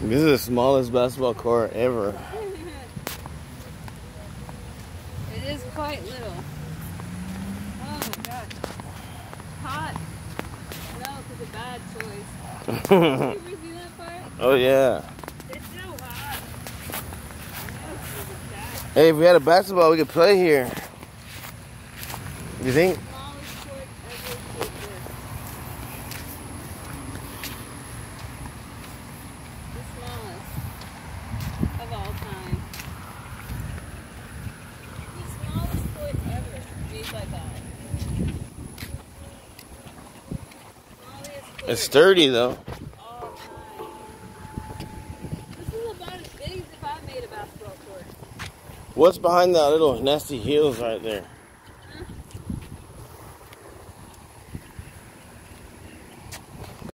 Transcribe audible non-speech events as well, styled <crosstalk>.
This is the smallest basketball court ever. <laughs> it is quite little. Oh my gosh. Hot. No, it's a bad choice. you ever see that part? <laughs> oh yeah. It's so hot. It's really bad. Hey, if we had a basketball, we could play here. You think? Smallest court ever to exist. The smallest of all time. The smallest court ever made by God. Smallest court It's sturdy though. of all time. This is about as big as if I made a basketball though. What's behind that little nasty heels right there?